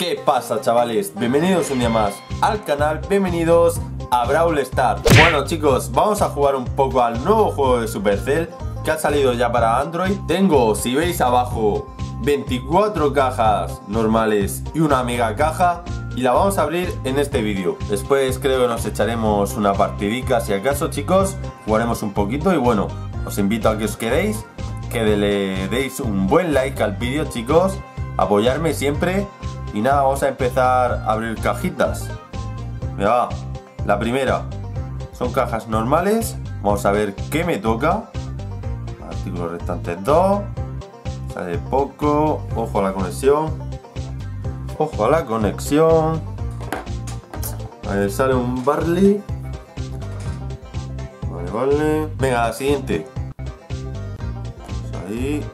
¿Qué pasa chavales? Bienvenidos un día más al canal, bienvenidos a Brawl Stars. Bueno chicos, vamos a jugar un poco al nuevo juego de Supercell que ha salido ya para Android. Tengo, si veis abajo, 24 cajas normales y una mega caja y la vamos a abrir en este vídeo. Después creo que nos echaremos una partidica si acaso chicos. Jugaremos un poquito y bueno, os invito a que os quedéis Que le deis un buen like al vídeo chicos. Apoyarme siempre y nada, vamos a empezar a abrir cajitas. Mira. La primera son cajas normales. Vamos a ver qué me toca. Artículos restantes 2. Sale poco. Ojo a la conexión. Ojo a la conexión. A ver, sale un Barley. Vale, vale. Venga, la siguiente. ahí.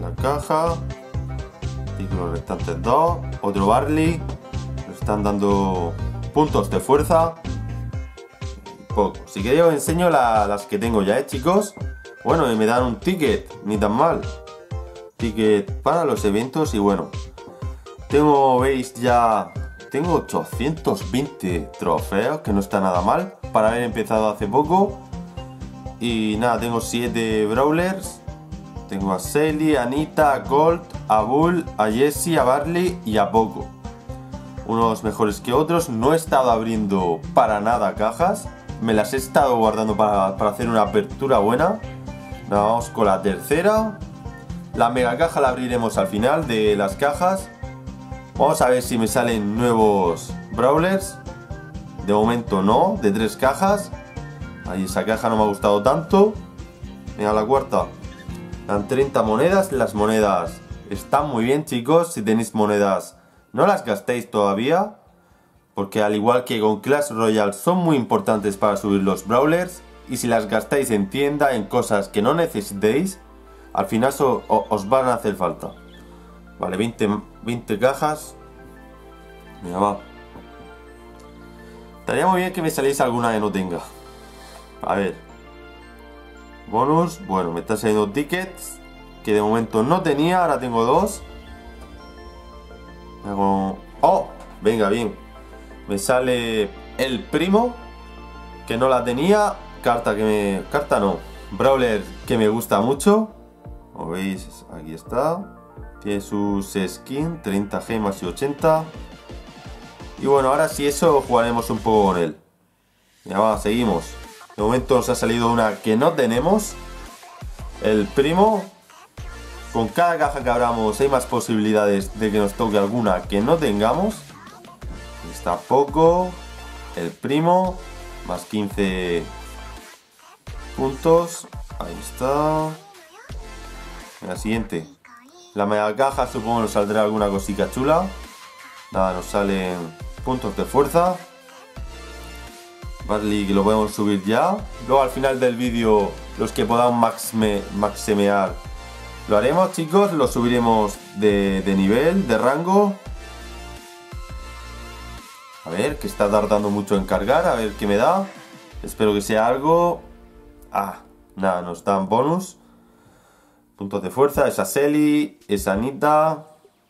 La caja. Artículos restantes 2. Otro Barley. Nos están dando puntos de fuerza. Poco. Si queréis os enseño las que tengo ya, ¿eh, chicos? Bueno, y me dan un ticket. Ni tan mal. Ticket para los eventos y bueno. Tengo, veis ya... Tengo 820 trofeos, que no está nada mal. Para haber empezado hace poco. Y nada, tengo 7 brawlers tengo a Sally, Anita, Colt, a Bull, a Jesse, a Barley y a Poco. Unos mejores que otros. No he estado abriendo para nada cajas. Me las he estado guardando para, hacer una apertura buena. Vamos con la tercera. La mega caja la abriremos al final de las cajas. Vamos a ver si me salen nuevos brawlers. De momento no, de tres cajas. Ahí esa caja no me ha gustado tanto. Venga, la cuarta. Dan 30 monedas, las monedas están muy bien chicos, si tenéis monedas no las gastéis todavía, porque al igual que con Clash Royale son muy importantes para subir los brawlers, y si las gastáis en tienda, en cosas que no necesitéis, al final os van a hacer falta. Vale, 20, 20 cajas. Mira, va. Estaría muy bien que me saliese alguna que no tenga. A ver. Bonus, bueno, me está saliendo tickets que de momento no tenía, ahora tengo dos. ¡Oh! Venga, bien. Me sale el primo, que no la tenía. Carta que me... Carta no. Brawler que me gusta mucho. Como veis, aquí está. Tiene sus skins, 30 gemas y 80. Y bueno, ahora sí eso jugaremos un poco con él. Ya va, seguimos. De momento nos ha salido una que no tenemos. El primo. Con cada caja que abramos hay más posibilidades de que nos toque alguna que no tengamos. Está poco. El primo. Más 15 puntos. Ahí está. La siguiente. La mega caja supongo nos saldrá alguna cosita chula. Nada, nos salen puntos de fuerza. Barley que lo podemos subir ya. Luego al final del vídeo, los que podamos maxime, maximear, lo haremos chicos. Lo subiremos de, nivel, de rango. A ver, que está tardando mucho en cargar, a ver qué me da. Espero que sea algo. Ah, nada, nos dan bonus. Puntos de fuerza, esa Selly, esa Anita.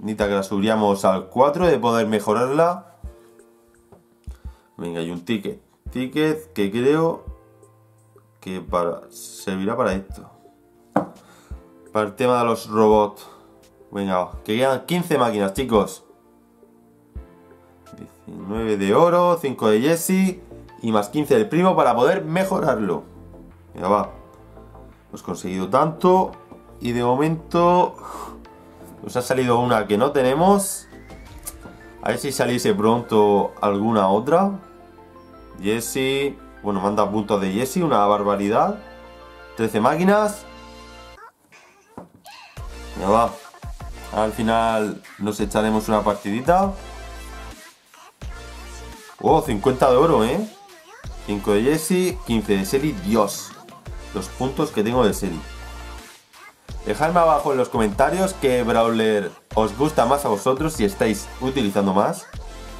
Anita que la subiríamos al 4 de poder mejorarla. Venga, hay un ticket ticket que creo que para, servirá para esto. Para el tema de los robots. Venga, que quedan 15 máquinas, chicos. 19 de oro, 5 de Jesse y más 15 del primo para poder mejorarlo. Venga, va. Hemos conseguido tanto y de momento nos ha salido una que no tenemos. A ver si saliese pronto alguna otra. Jesse, bueno, manda puntos de Jesse, una barbaridad. 13 máquinas. Ya va. Al final nos echaremos una partidita. Oh, 50 de oro, ¿eh? 5 de Jesse, 15 de Selly. Dios, los puntos que tengo de Selly. Dejadme abajo en los comentarios qué Brawler os gusta más a vosotros si estáis utilizando más.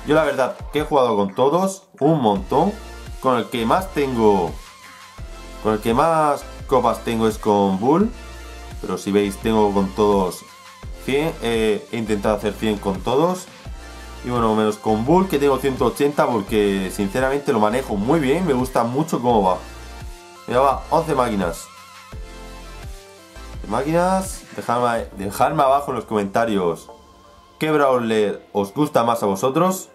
Yo la verdad que he jugado con todos un montón. Con el que más tengo... Con el que más copas tengo es con Bull. Pero si veis tengo con todos 100. he intentado hacer 100 con todos. Y bueno, menos con Bull que tengo 180 porque sinceramente lo manejo muy bien. Me gusta mucho cómo va. Mira, va, 11 máquinas. máquinas. Dejadme, dejadme abajo en los comentarios qué Brawler os gusta más a vosotros.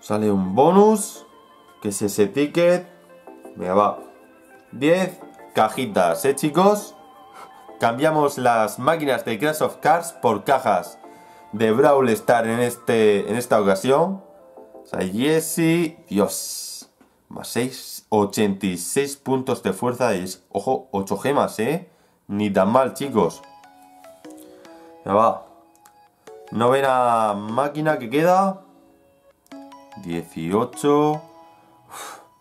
Sale un bonus. Que es ese ticket. Mira, va. 10 cajitas, ¿eh, chicos? Cambiamos las máquinas de Crash of Cars por cajas de Brawl Star en, este, en esta ocasión. O sea, Jesse, Dios, más 6, 86 puntos de fuerza. Y, ojo, 8 gemas, ¿eh? Ni tan mal, chicos. Ya va. Novena máquina que queda. 18.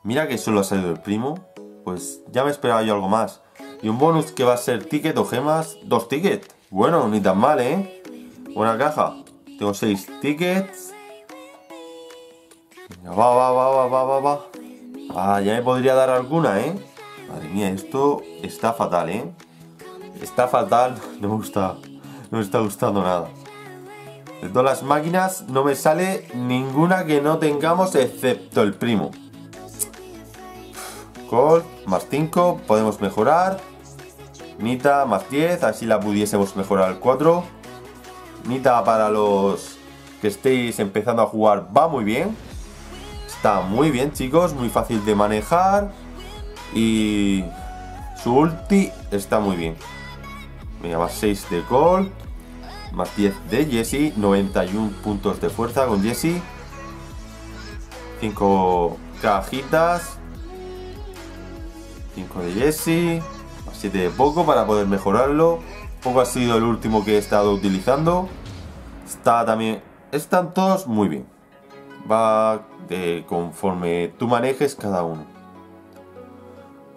mira que solo ha salido el primo. Pues ya me esperaba yo algo más. Y un bonus que va a ser ticket o gemas. Dos tickets. Bueno, ni tan mal, ¿eh? Buena caja. Tengo 6 tickets. va, va, va, va, va, va, va. Ah, ya me podría dar alguna, ¿eh? Madre mía, esto está fatal, ¿eh? Está fatal. No me gusta. No me está gustando nada. De todas las máquinas no me sale ninguna que no tengamos excepto el primo. Colt, más 5, podemos mejorar. Nita, más 10, así la pudiésemos mejorar al 4. Nita para los que estéis empezando a jugar va muy bien. Está muy bien chicos, muy fácil de manejar. Y su ulti está muy bien. Mira, más 6 de Colt. Más 10 de Jesse. 91 puntos de fuerza con Jesse. 5 cajitas. 5 de Jesse. Más 7 de poco para poder mejorarlo. Poco ha sido el último que he estado utilizando. Está también... Están todos muy bien. Va de conforme tú manejes cada uno.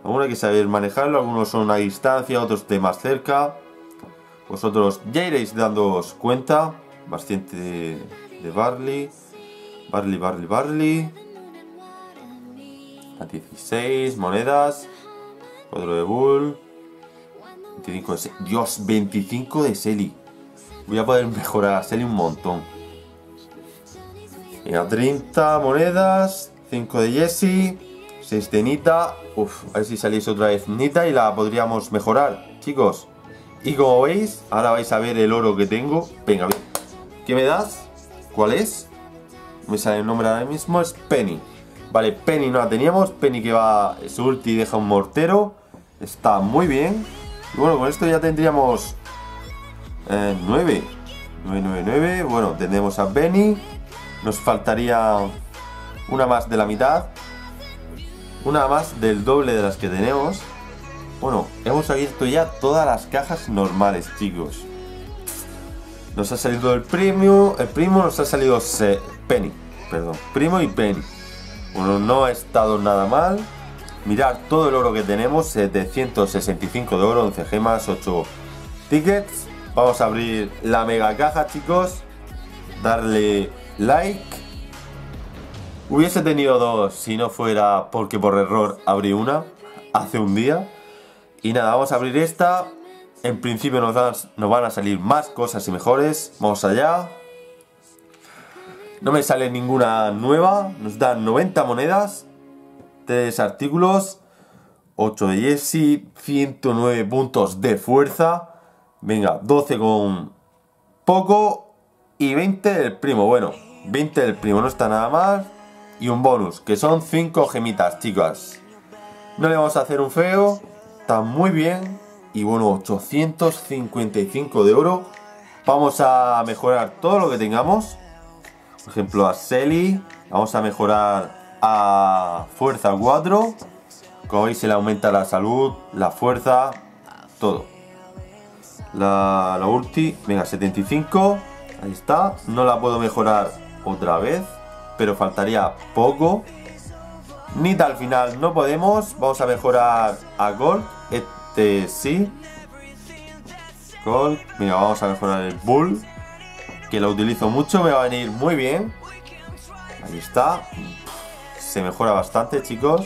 Algunos hay que saber manejarlo, algunos son a distancia, otros de más cerca. Vosotros ya iréis dándoos cuenta. Bastante de, Barley. Barley, Barley, Barley. A 16 monedas. Cuadro de Bull. 25 de Dios, 25 de Selly. Voy a poder mejorar a Selly un montón. Mira, 30 monedas. 5 de Jesse. 6 de Nita. Uf, a ver si salís otra vez Nita y la podríamos mejorar, chicos. Y como veis, ahora vais a ver el oro que tengo. Venga, bien. ¿Qué me das? ¿Cuál es? Me sale el nombre ahora mismo, es Penny. Vale, Penny no la teníamos. Penny que va, su ulti deja un mortero. Está muy bien. Y bueno, con esto ya tendríamos 9. 9, 9, 9. Bueno, tendremos a Benny. Nos faltaría una más de la mitad. Una más del doble de las que tenemos. Bueno, hemos abierto ya todas las cajas normales, chicos. Nos ha salido el premio. El primo nos ha salido Penny. Perdón, primo y Penny. Bueno, no ha estado nada mal. Mirar todo el oro que tenemos, 765 de oro, 11 gemas, 8 tickets. Vamos a abrir la mega caja, chicos. Darle like. Hubiese tenido dos si no fuera porque por error abrí una hace un día. Y nada, vamos a abrir esta. En principio nos, nos van a salir más cosas y mejores. Vamos allá. No me sale ninguna nueva. Nos dan 90 monedas. 3 artículos, 8 de Jesse, 109 puntos de fuerza. Venga, 12 con poco y 20 del primo. Bueno, 20 del primo no está nada mal. Y un bonus, que son 5 gemitas, chicas. No le vamos a hacer un feo. Está muy bien. Y bueno, 855 de oro. Vamos a mejorar todo lo que tengamos. Por ejemplo, a Selly. Vamos a mejorar a fuerza 4. Como veis se le aumenta la salud, la fuerza, todo. La, la ulti, venga, 75. Ahí está. No la puedo mejorar otra vez. Pero faltaría poco. Nita al final no podemos. Vamos a mejorar a Gold. Este sí. Gold. Mira, vamos a mejorar el Bull. Que lo utilizo mucho. Me va a venir muy bien. Ahí está se mejora bastante, chicos.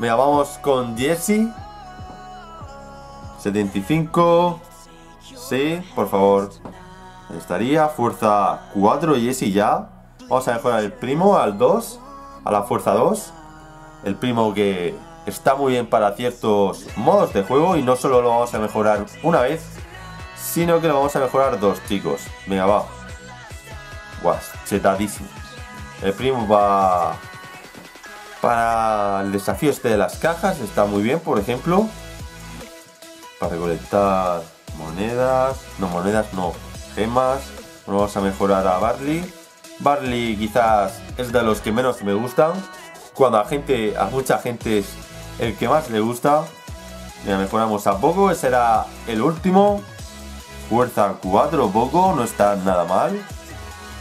Mira, vamos con Jesse. 75. Sí, por favor. Estaría fuerza 4 y ese ya. Vamos a mejorar el primo al 2, a la fuerza 2. El primo que está muy bien para ciertos modos de juego y no solo lo vamos a mejorar una vez, sino que lo vamos a mejorar dos, chicos. Venga, va. Guau, chetadísimo. El primo va para el desafío este de las cajas, está muy bien, por ejemplo. Para recolectar monedas, no monedas, no, gemas. vamos a mejorar a Barley. Barley quizás es de los que menos me gustan. Cuando a gente, a mucha gente es el que más le gusta. Mira, mejoramos a poco, ese era el último. Fuerza 4, poco, no está nada mal.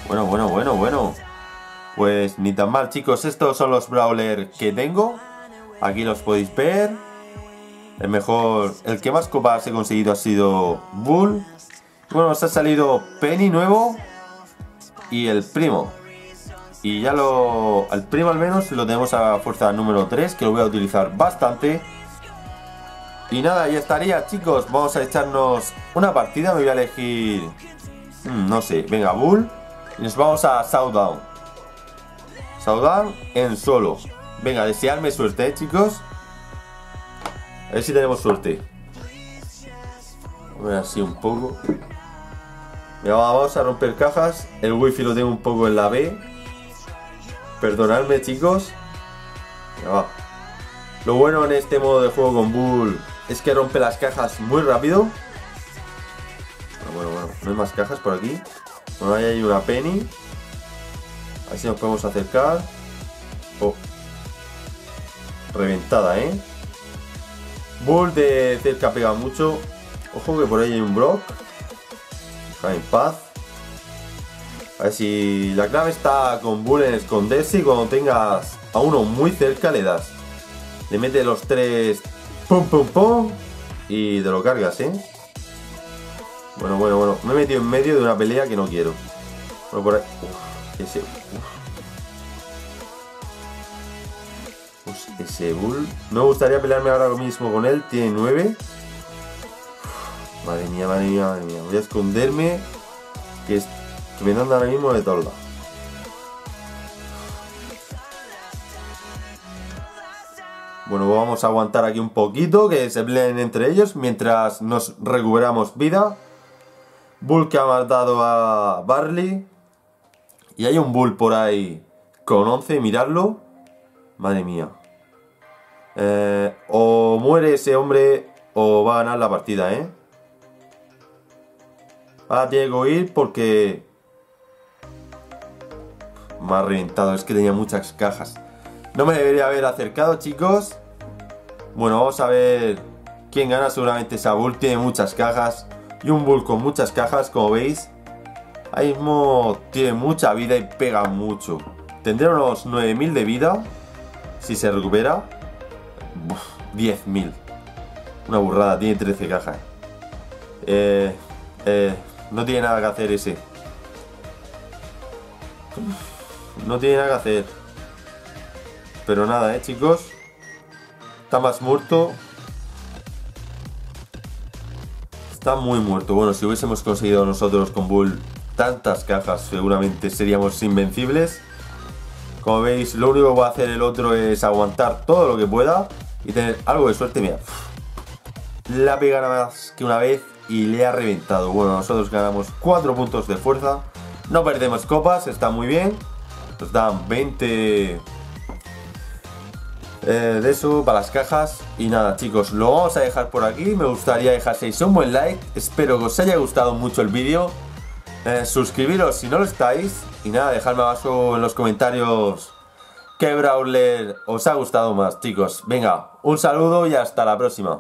Bueno, bueno, bueno, bueno. Pues ni tan mal, chicos. Estos son los Brawler que tengo. Aquí los podéis ver. El mejor, el que más copas he conseguido ha sido Bull. Bueno, nos ha salido Penny nuevo. Y el primo. Y ya lo... Al primo al menos lo tenemos a fuerza número 3, que lo voy a utilizar bastante. Y nada, ya estaría, chicos. Vamos a echarnos una partida. Me voy a elegir... Hmm, no sé, venga, Bull. Y nos vamos a Southdown. Southdown en solo. Venga, desearme suerte, ¿eh, chicos. A ver si tenemos suerte. A ver así un poco. vamos a romper cajas. El wifi lo tengo un poco en la B. Perdonadme, chicos. Lo bueno en este modo de juego con Bull es que rompe las cajas muy rápido. Bueno, bueno, no hay más cajas por aquí. Bueno, ahí hay una penny. Así nos podemos acercar. Oh. Reventada, ¿eh? Bull de cerca pega mucho. Ojo que por ahí hay un Brock. Deja en paz. A ver si la clave está con Bull en esconderse y cuando tengas a uno muy cerca le das. Le mete los tres pum pum pum y te lo cargas, ¿eh? Bueno, bueno, bueno. Me he metido en medio de una pelea que no quiero. Bueno, por ahí. Ese. Bull. No me gustaría pelearme ahora mismo con él. Tiene 9. Madre mía, madre mía, madre mía. Voy a esconderme. Que, es, que me dan ahora mismo de todos Bueno, vamos a aguantar aquí un poquito, que se peleen entre ellos mientras nos recuperamos vida. Bull que ha matado a Barley. Y hay un Bull por ahí con 11, miradlo. Madre mía. Eh, o muere ese hombre o va a ganar la partida, ¿eh? Ahora tiene que huir porque... Me ha reventado, es que tenía muchas cajas. No me debería haber acercado, chicos. Bueno, vamos a ver quién gana. Seguramente esa Bull tiene muchas cajas. Y un Bull con muchas cajas, como veis. Ahí mismo tiene mucha vida y pega mucho. Tendrá unos 9000 de vida. Si se recupera. 10.000. Una burrada, tiene 13 cajas. Eh, eh, no tiene nada que hacer ese. No tiene nada que hacer. Pero nada, eh, chicos. Está más muerto. Está muy muerto. Bueno, si hubiésemos conseguido nosotros con Bull tantas cajas, seguramente seríamos invencibles. Como veis, lo único que va a hacer el otro es aguantar todo lo que pueda y tener algo de suerte. Mira, la pega nada más que una vez y le ha reventado. Bueno, nosotros ganamos 4 puntos de fuerza. No perdemos copas, está muy bien. Nos dan 20 eh, de eso para las cajas. Y nada, chicos, lo vamos a dejar por aquí. Me gustaría dejaseis un buen like. Espero que os haya gustado mucho el vídeo. Eh, suscribiros si no lo estáis. Y nada, dejadme abajo en los comentarios qué Brawler os ha gustado más, chicos. Venga, un saludo y hasta la próxima.